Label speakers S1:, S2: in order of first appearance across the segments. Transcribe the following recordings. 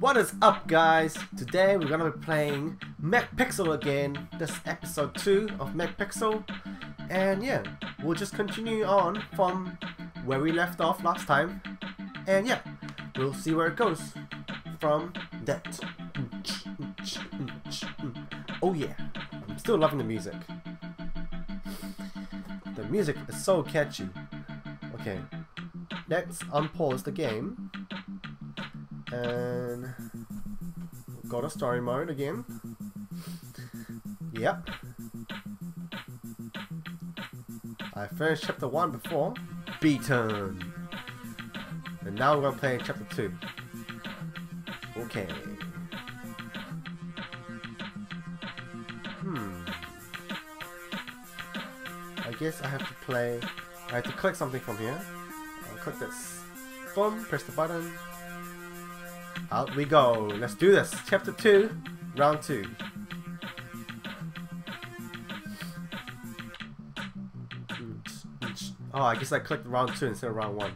S1: What is up guys? Today we're gonna be playing McPixel again. This is episode 2 of McPixel. And yeah, we'll just continue on from where we left off last time. And yeah, we'll see where it goes from that. Oh yeah, I'm still loving the music. The music is so catchy. Okay, let's unpause the game and go to story mode again. Yep. I finished chapter 1 before. Beaten. And now we're gonna play chapter 2. Okay. Hmm. I guess I have to play. I have to click something from here. I'll click this. Boom, press the button. Out we go. Let's do this. Chapter 2, round 2. Oh, I guess I clicked round 2 instead of round 1.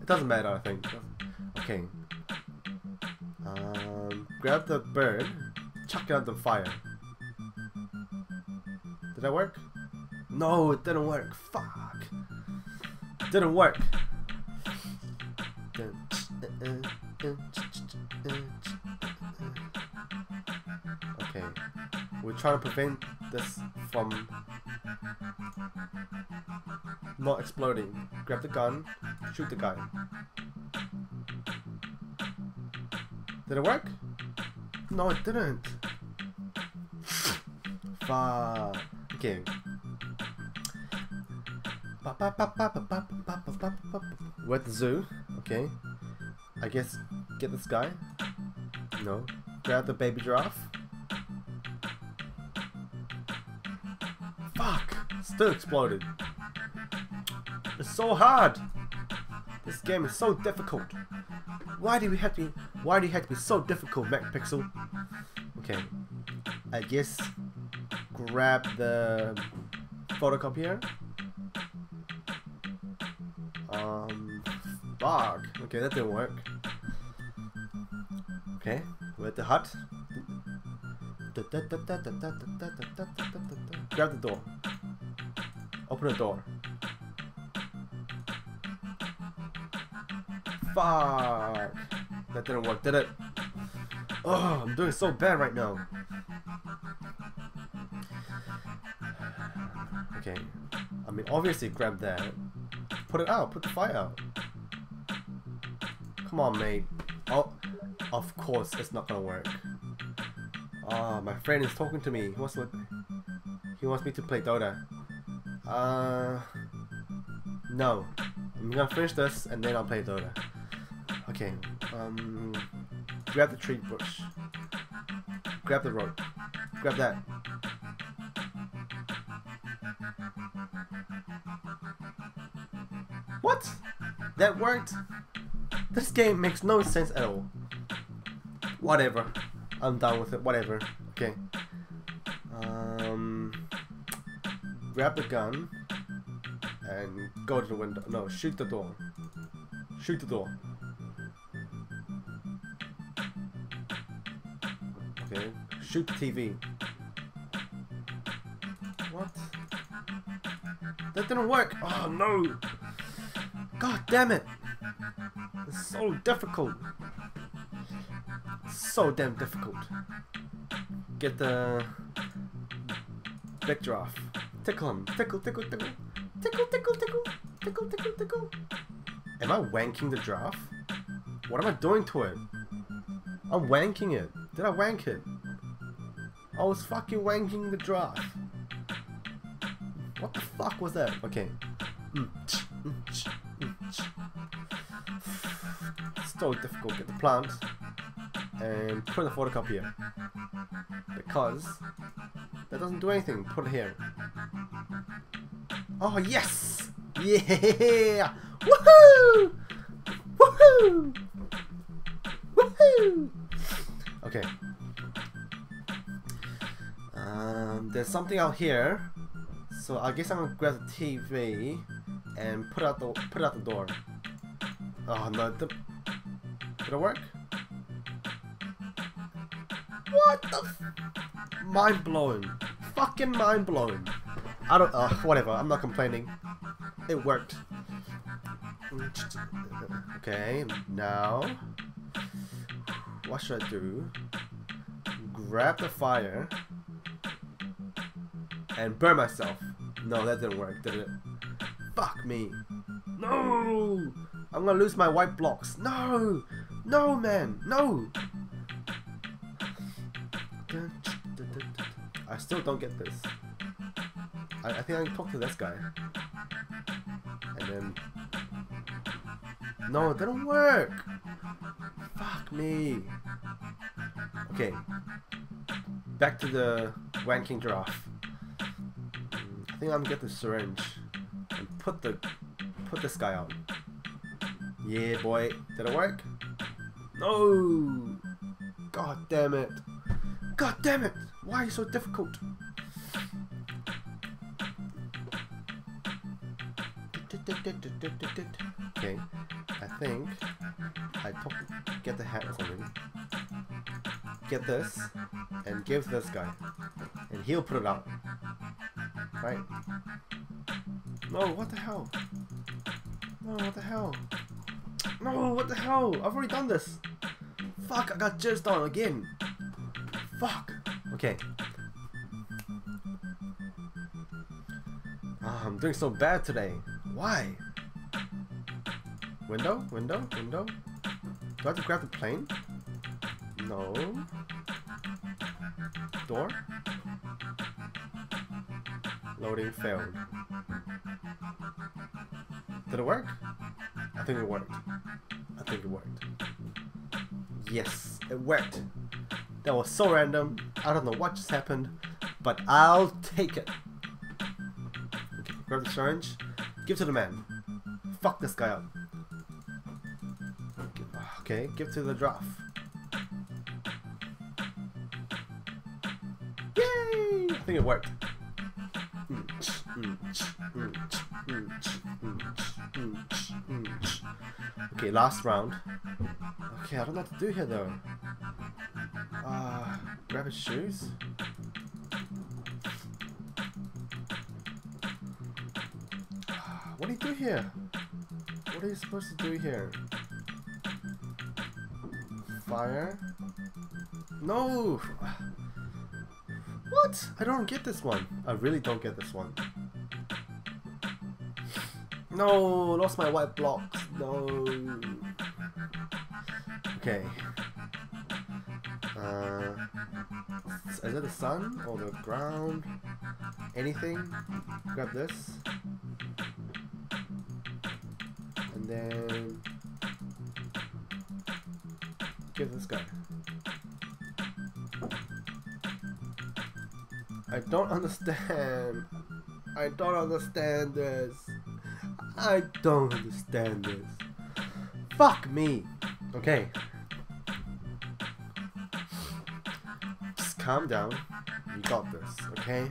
S1: It doesn't matter, I think. Okay. Um, grab the bird, chuck it on the fire. Did that work? No, it didn't work. Fuck. Didn't work. We're trying to prevent this from not exploding. Grab the gun, shoot the guy. Did it work? No, it didn't. Fuck. Okay. We're at the zoo. Okay. I guess get this guy. No. Grab the baby giraffe. Still exploded. It's so hard. This game is so difficult. Why do we have to? Why do you have to be so difficult, McPixel? Okay. I guess grab the photocopier. Um, fuck. Okay, that didn't work. Okay, we're at the hut. Grab the door. Open the door. Fuck! That didn't work, did it? Oh, I'm doing so bad right now. Okay. I mean, obviously grab that. Put it out. Put the fire out. Come on, mate. Oh, of course it's not gonna work. Ah, oh, my friend is talking to me. He wants to. He wants me to play Dota. Uh, no. I'm gonna finish this and then I'll play Dota. Okay. Um, grab the tree bush. Grab the rope. Grab that. What? That worked? This game makes no sense at all. Whatever. I'm done with it. Whatever. Grab the gun and go to the window. No, shoot the door. Shoot the door. Okay. Shoot the TV. What? That didn't work. Oh no. God damn it. It's so difficult. So damn difficult. Get the big giraffe. Tickle him. Tickle, tickle, tickle. Tickle, tickle, tickle. Tickle, tickle, tickle. Am I wanking the giraffe? What am I doing to it? I'm wanking it. Did I wank it? I was fucking wanking the giraffe. What the fuck was that? Okay. It's so difficult. Get the plant and put the photocopier because that doesn't do anything. Put it here. Oh yes! Yeah! Woohoo! Woohoo! Woohoo! Okay. Um, there's something out here, so I guess I'm gonna grab the TV and put out the put out the door. Oh no! The, did it work? What the f Mind blowing. Fucking mind blowing. I don't, uh, whatever, I'm not complaining. It worked. Okay, now, what should I do? Grab the fire and burn myself. No, that didn't work, did it? Fuck me. No! I'm gonna lose my white blocks. No! No, man! No! I still don't get this. I, I think I can talk to this guy. And then... No, it didn't work! Fuck me! Okay. Back to the wanking giraffe. I think I'm gonna get the syringe and put the put this guy on. Yeah, boy. Did it work? No! God damn it! God damn it! Why so difficult? Okay, I think I get the hat or something. Get this and give this guy, and he'll put it out. Right? No, what the hell? No, what the hell? No, what the hell? I've already done this. Fuck, I got jizzed on again. Fuck. Okay. Oh, I'm doing so bad today. Why? Window? Window? Window? Do I have to grab the plane? No. Door? Loading failed. Did it work? I think it worked. I think it worked. Yes, it worked. That was so random. I don't know what just happened, but I'll take it. Okay, grab the syringe. Give to the man. Fuck this guy up. Okay, give to the giraffe. Yay! I think it worked. Okay, last round. Okay, I don't know what to do here though. Uh, grab his shoes. Here? What are you supposed to do here? Fire? No! What? I don't get this one. I really don't get this one. No, lost my white blocks. No. Okay. Uh, is it the sun or the ground? Anything? Grab this. And then give this guy. I don't understand. I don't understand this. I don't understand this. Fuck me. Okay. Just calm down. You got this, okay?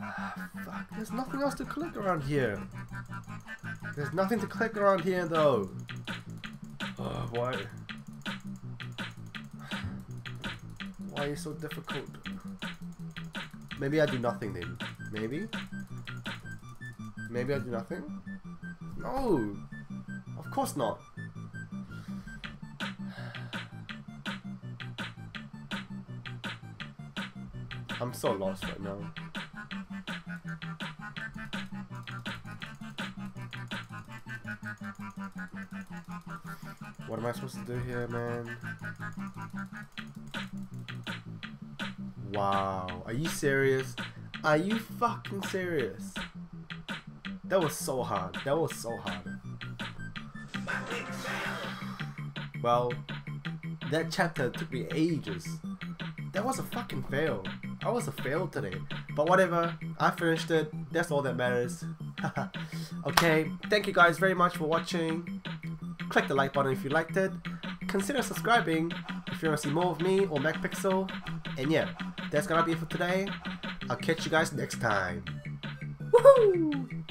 S1: Ah, fuck, there's nothing else to click around here. There's nothing to click around here though. Oh, why? Why are you so difficult? Maybe I do nothing then. Maybe? Maybe I do nothing? No! Of course not. I'm so lost right now. What am I supposed to do here, man? Wow. Are you serious? Are you fucking serious? That was so hard. That was so hard. Well, that chapter took me ages. That was a fucking fail. I was a fail today. But whatever, I finished it. That's all that matters. okay, thank you guys very much for watching. Click the like button if you liked it. Consider subscribing if you want to see more of me or McPixel. And yeah, that's gonna be it for today. I'll catch you guys next time. Woohoo!